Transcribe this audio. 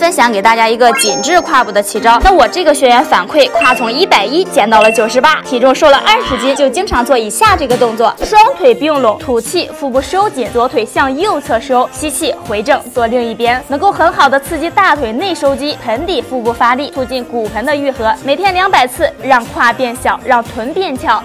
分享给大家一个紧致胯部的奇招。那我这个学员反馈胯从一百一减到了九十八体重瘦了二十斤就经常做以下这个动作双腿并拢吐气腹部收紧左腿向右侧收吸气回正做另一边。能够很好的刺激大腿内收肌盆底腹部发力促进骨盆的愈合每天两百次让胯变小让臀变翘。